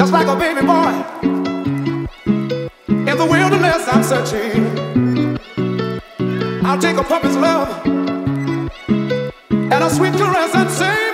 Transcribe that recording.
just like a baby boy. In the wilderness I'm searching. I'll take a puppy's love and a sweet caress and say.